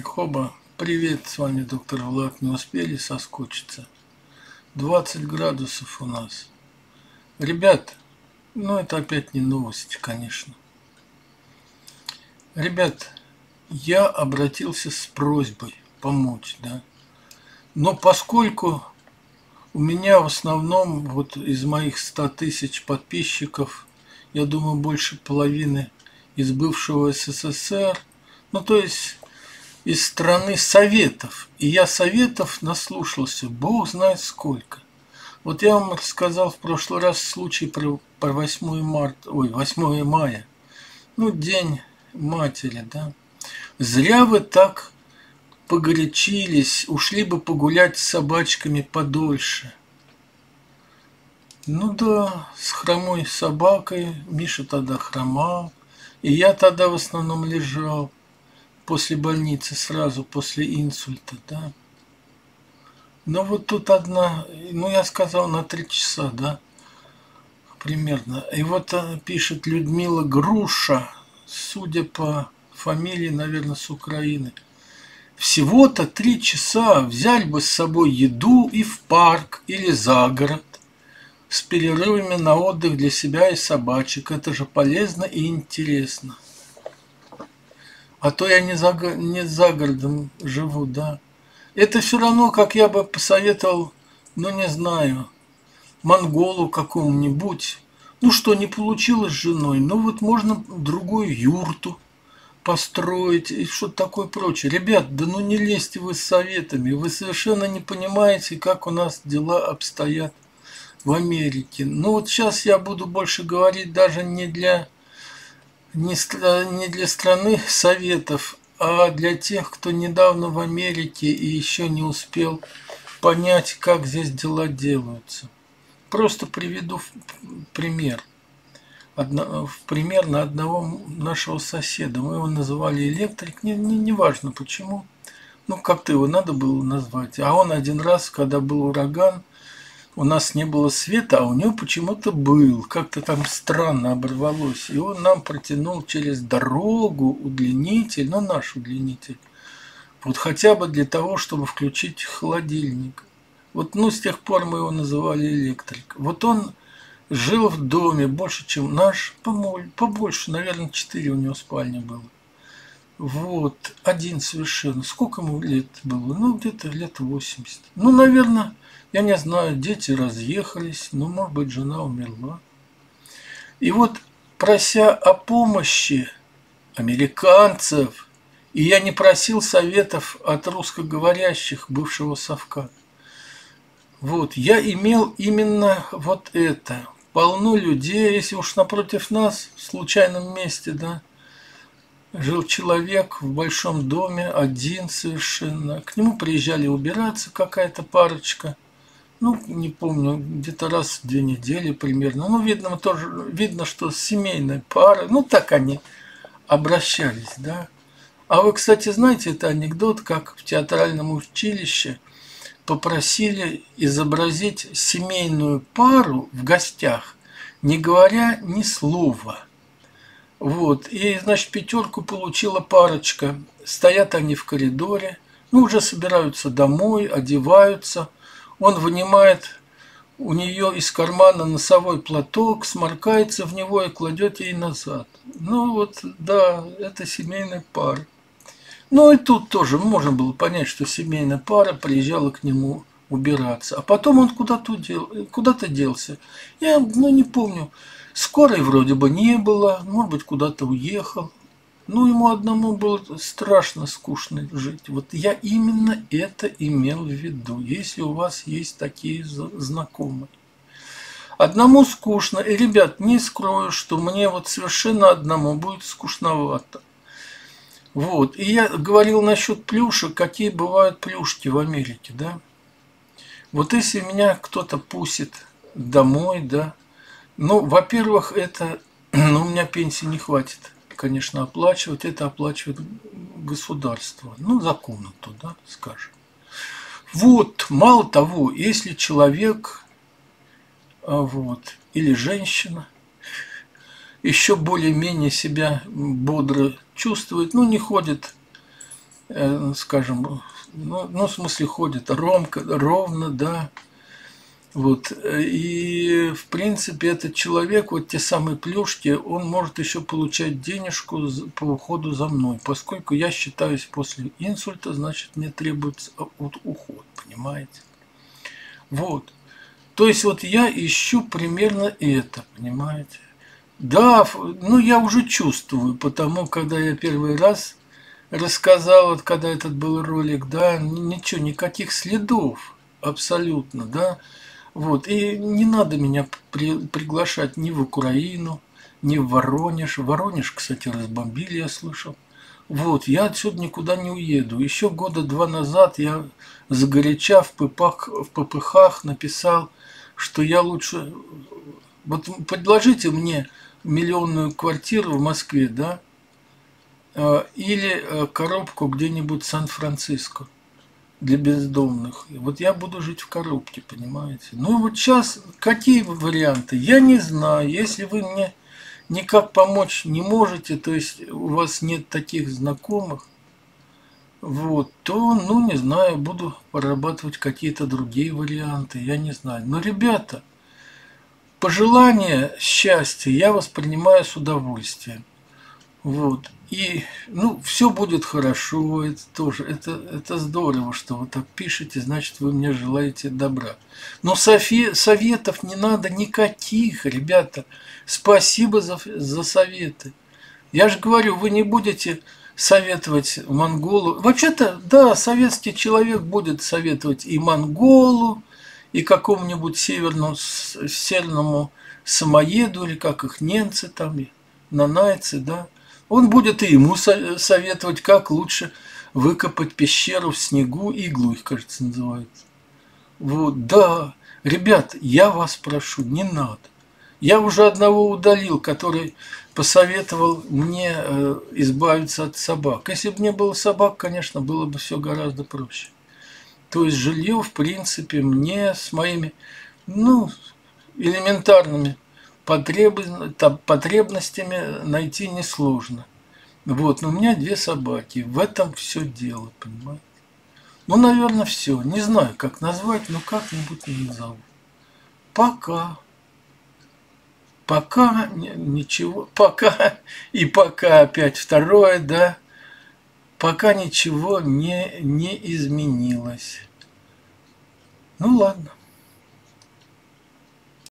Хоба, привет, с вами доктор Влад. Не успели соскучиться? 20 градусов у нас. Ребят, ну это опять не новость, конечно. Ребят, я обратился с просьбой помочь, да. Но поскольку у меня в основном вот из моих 100 тысяч подписчиков, я думаю, больше половины из бывшего СССР, ну то есть из страны советов. И я советов наслушался, бог знает сколько. Вот я вам рассказал в прошлый раз случай про, про 8 марта, ой, 8 мая. Ну, день матери, да. Зря вы так погорячились, ушли бы погулять с собачками подольше. Ну да, с хромой собакой Миша тогда хромал, и я тогда в основном лежал после больницы, сразу после инсульта, да. Но вот тут одна, ну я сказал на три часа, да, примерно. И вот э, пишет Людмила Груша, судя по фамилии, наверное, с Украины. Всего-то три часа взяли бы с собой еду и в парк или за город с перерывами на отдых для себя и собачек. Это же полезно и интересно. А то я не за, не за городом живу, да. Это все равно, как я бы посоветовал, ну не знаю, монголу какому-нибудь. Ну что, не получилось с женой, ну вот можно другую юрту построить и что-то такое прочее. Ребят, да ну не лезьте вы с советами, вы совершенно не понимаете, как у нас дела обстоят в Америке. Ну вот сейчас я буду больше говорить даже не для не, не для страны Советов, а для тех, кто недавно в Америке и еще не успел понять, как здесь дела делаются. Просто приведу пример. Одно, примерно одного нашего соседа. Мы его называли электрик, не, не, не важно почему. Ну, как-то его надо было назвать. А он один раз, когда был ураган, у нас не было света, а у него почему-то был. Как-то там странно оборвалось. И он нам протянул через дорогу удлинитель, ну наш удлинитель. Вот хотя бы для того, чтобы включить холодильник. Вот, ну, с тех пор мы его называли электрик. Вот он жил в доме больше, чем наш, побольше, наверное, четыре у него спальни было. Вот, один совершенно. Сколько ему лет было? Ну, где-то лет 80. Ну, наверное, я не знаю, дети разъехались, ну, может быть, жена умерла. И вот, прося о помощи американцев, и я не просил советов от русскоговорящих бывшего совка, вот, я имел именно вот это. Полно людей, если уж напротив нас, в случайном месте, да, жил человек в большом доме, один совершенно. К нему приезжали убираться какая-то парочка – ну, не помню, где-то раз в две недели примерно. Ну, видно, тоже, видно, что семейная пара, ну, так они обращались, да. А вы, кстати, знаете, это анекдот, как в театральном училище попросили изобразить семейную пару в гостях, не говоря ни слова. Вот, и, значит, пятерку получила парочка. Стоят они в коридоре, ну, уже собираются домой, одеваются – он вынимает у нее из кармана носовой платок, сморкается в него и кладет ей назад. Ну вот, да, это семейная пара. Ну и тут тоже можно было понять, что семейная пара приезжала к нему убираться. А потом он куда-то дел, куда-то делся. Я, ну, не помню. Скорой вроде бы не было, может быть, куда-то уехал. Ну, ему одному было страшно скучно жить. Вот я именно это имел в виду, если у вас есть такие знакомые. Одному скучно. И, ребят, не скрою, что мне вот совершенно одному будет скучновато. Вот. И я говорил насчет плюшек, какие бывают плюшки в Америке, да. Вот если меня кто-то пустит домой, да, ну, во-первых, это, ну, у меня пенсии не хватит конечно, оплачивать, это оплачивает государство. Ну, за комнату, да, скажем. Вот, мало того, если человек, а, вот, или женщина еще более-менее себя бодро чувствует, ну, не ходит э, скажем, ну, ну, в смысле, ходит ромко, ровно, да, вот. И, в принципе, этот человек, вот те самые плюшки, он может еще получать денежку по уходу за мной, поскольку я считаюсь после инсульта, значит, мне требуется уход, понимаете? Вот. То есть вот я ищу примерно это, понимаете? Да, ну я уже чувствую, потому когда я первый раз рассказал, вот когда этот был ролик, да, ничего, никаких следов абсолютно, да. Вот, и не надо меня при, приглашать ни в Украину, ни в Воронеж. Воронеж, кстати, разбомбили, я слышал. Вот, я отсюда никуда не уеду. Еще года два назад я загоряча в, ППХ, в ППХ написал, что я лучше... Вот предложите мне миллионную квартиру в Москве, да, э, или э, коробку где-нибудь в Сан-Франциско для бездомных. Вот я буду жить в коробке, понимаете? Ну вот сейчас какие варианты? Я не знаю. Если вы мне никак помочь не можете, то есть у вас нет таких знакомых, вот, то, ну, не знаю, буду прорабатывать какие-то другие варианты, я не знаю. Но, ребята, пожелания счастья я воспринимаю с удовольствием. Вот. И, ну, все будет хорошо, это тоже, это, это здорово, что вы так пишете, значит, вы мне желаете добра. Но софи, советов не надо никаких, ребята. Спасибо за, за советы. Я же говорю, вы не будете советовать монголу. Вообще-то, да, советский человек будет советовать и монголу, и какому-нибудь северному, северному самоеду, или как их немцы там, нанайцы, да. Он будет и ему советовать, как лучше выкопать пещеру в снегу, иглу их, кажется, называется. Вот, да, ребят, я вас прошу, не надо. Я уже одного удалил, который посоветовал мне э, избавиться от собак. Если бы не было собак, конечно, было бы все гораздо проще. То есть жилье, в принципе, мне с моими, ну, элементарными потребностями найти несложно. Вот, но у меня две собаки. В этом все дело, понимаете? Ну, наверное, все. Не знаю, как назвать, но как-нибудь назову. Пока. Пока ничего. Пока. И пока опять второе, да. Пока ничего не, не изменилось. Ну ладно.